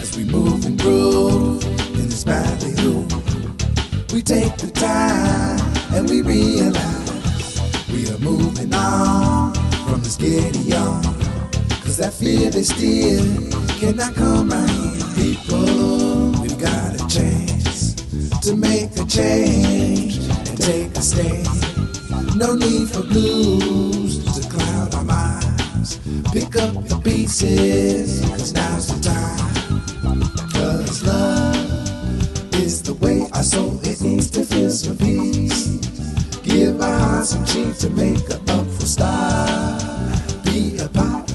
As we move and groove in this livelihood, we take the time and we realize moving on from this getting young. Cause that fear they still cannot come right here. People, we've got a chance to make a change and take a stand. No need for blues to cloud our minds. Pick up the pieces, cause now's the time. To make a up for star. Be a part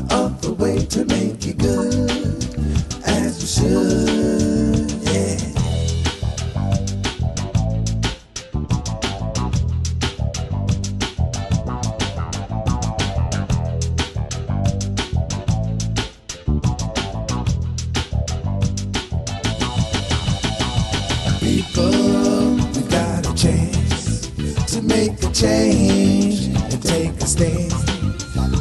take a stand.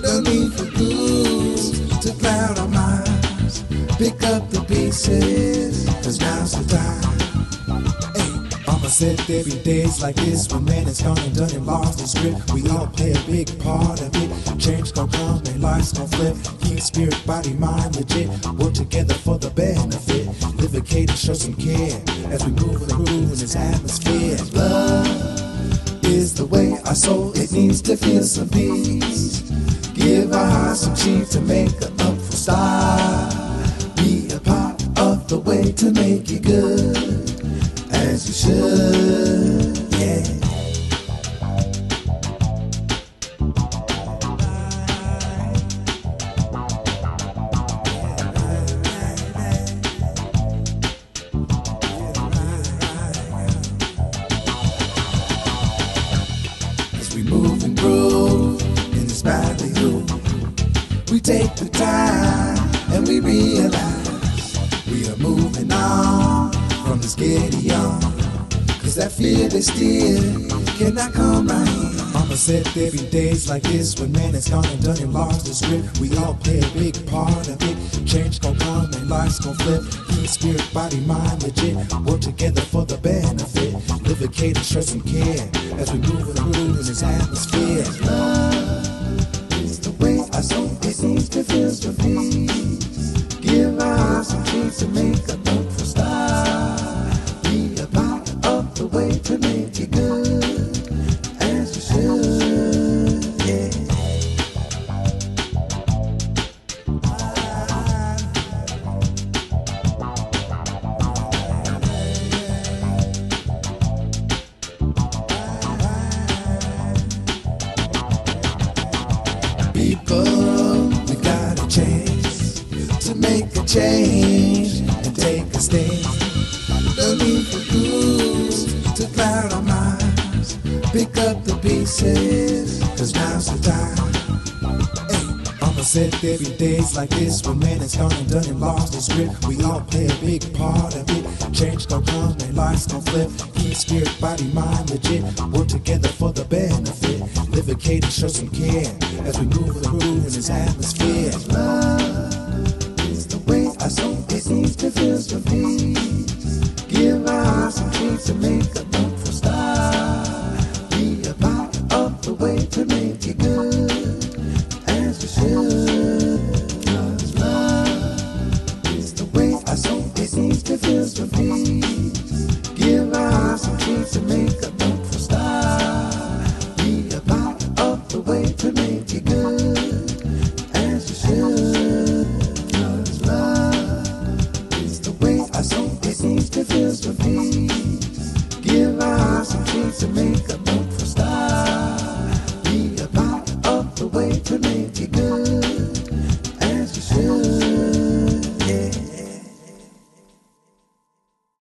No need for rules to cloud our minds. Pick up the pieces, cause now's the time. Hey, Mama said there be days like this when man is gone and done and lost his grip. We all play a big part of it. Change gon' come and life's gon' flip. Keep spirit, body, mind legit. Work together for the benefit. Live a cadence, show some care as we move groove in this atmosphere. Love is the way our soul it needs to feel some peace. Give our hearts some cheap to make a for star. Be a part of the way to make it good as you should. Yeah. Take the time and we realize we are moving on from this getting young. Cause that fear they still cannot come right. Mama said there be days like this when man is gone and done and lost his grip. We all play a big part of it. Change gon' come and life's gon' flip. Keep spirit, body, mind legit. Work together for the benefit. Live a stress and care as we move and groove in this atmosphere. Love People, we got a chance to make a change and take a stand. No need for rules to cloud our minds. Pick up the pieces, cause now's the time. Hey, said there be days like this when man is gone and done and lost his grip. We all play a big part of it. Change gon' come and life's gon' flip. Keep spirit, body, mind legit. Work together for the benefit. Cadence, show some care as we move and groove in this atmosphere. Love is the way our soul it needs to feel some peace. Give our some treats to make a note for. Be a part of the way to make it good as you should. feels for peace. Give us some peace to make a boat for stars. Be a part of the way to make it.